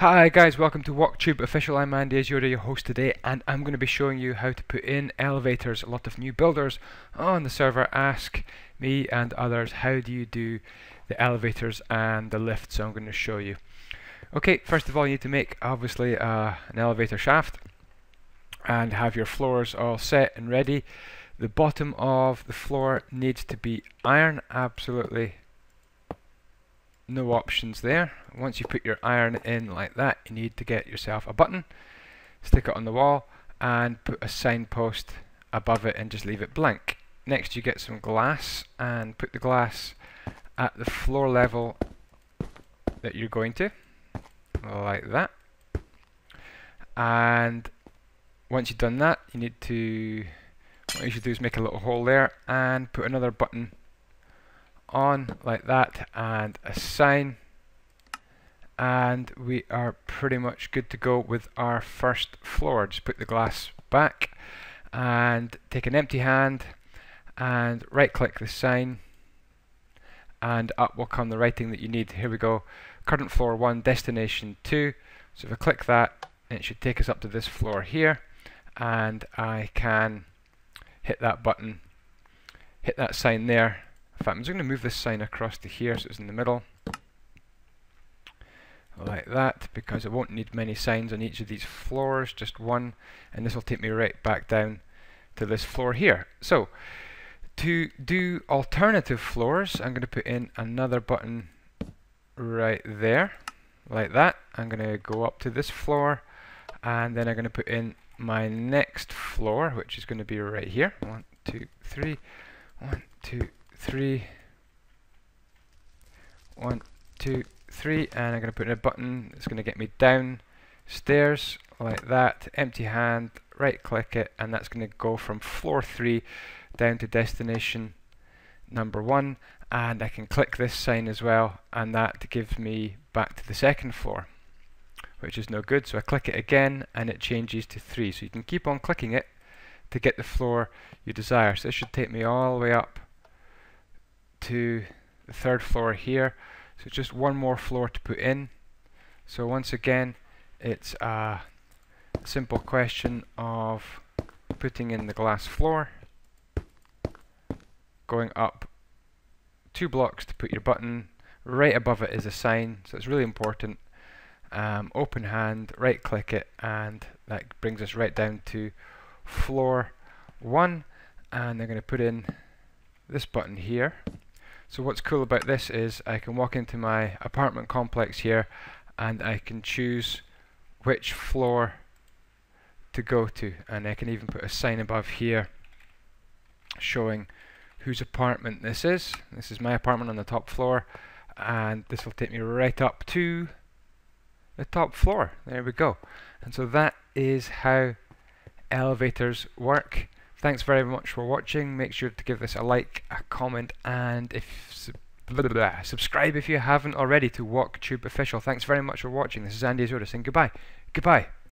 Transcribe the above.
Hi guys, welcome to WoKTube Official. I'm andyisyoda, your host today, and I'm going to be showing you how to put in elevators. A lot of new builders on the server ask me and others, how do you do the elevators and the lifts? So I'm going to show you. Okay, first of all you need to make obviously uh, an elevator shaft and have your floors all set and ready. The bottom of the floor needs to be iron, absolutely no options there. Once you put your iron in like that, you need to get yourself a button, stick it on the wall, and put a signpost above it and just leave it blank. Next you get some glass and put the glass at the floor level that you're going to, like that. And once you've done that, you need to, what you should do is make a little hole there and put another button on like that and a sign and we are pretty much good to go with our first floor. Just put the glass back and take an empty hand and right click the sign and up will come the writing that you need. Here we go, current floor 1, destination 2. So if I click that it should take us up to this floor here and I can hit that button, hit that sign there in fact, I'm just going to move this sign across to here so it's in the middle. Like that, because I won't need many signs on each of these floors, just one, and this will take me right back down to this floor here. So, to do alternative floors, I'm going to put in another button right there, like that. I'm going to go up to this floor, and then I'm going to put in my next floor, which is going to be right here. One, two, three. One, two, three, one, two, three, and I'm going to put in a button that's going to get me down stairs like that, empty hand, right click it, and that's going to go from floor three down to destination number one, and I can click this sign as well, and that gives me back to the second floor, which is no good. So I click it again, and it changes to three. So you can keep on clicking it to get the floor you desire. So this should take me all the way up to the third floor here. So just one more floor to put in. So once again, it's a simple question of putting in the glass floor, going up two blocks to put your button, right above it is a sign, so it's really important. Um, open hand, right click it, and that brings us right down to floor one. And I'm going to put in this button here. So what's cool about this is I can walk into my apartment complex here and I can choose which floor to go to and I can even put a sign above here showing whose apartment this is. This is my apartment on the top floor and this will take me right up to the top floor. There we go. And so that is how elevators work. Thanks very much for watching. Make sure to give this a like, a comment, and if blah, blah, blah, subscribe if you haven't already to WoKTube Official. Thanks very much for watching. This is andyisyoda and goodbye. Goodbye.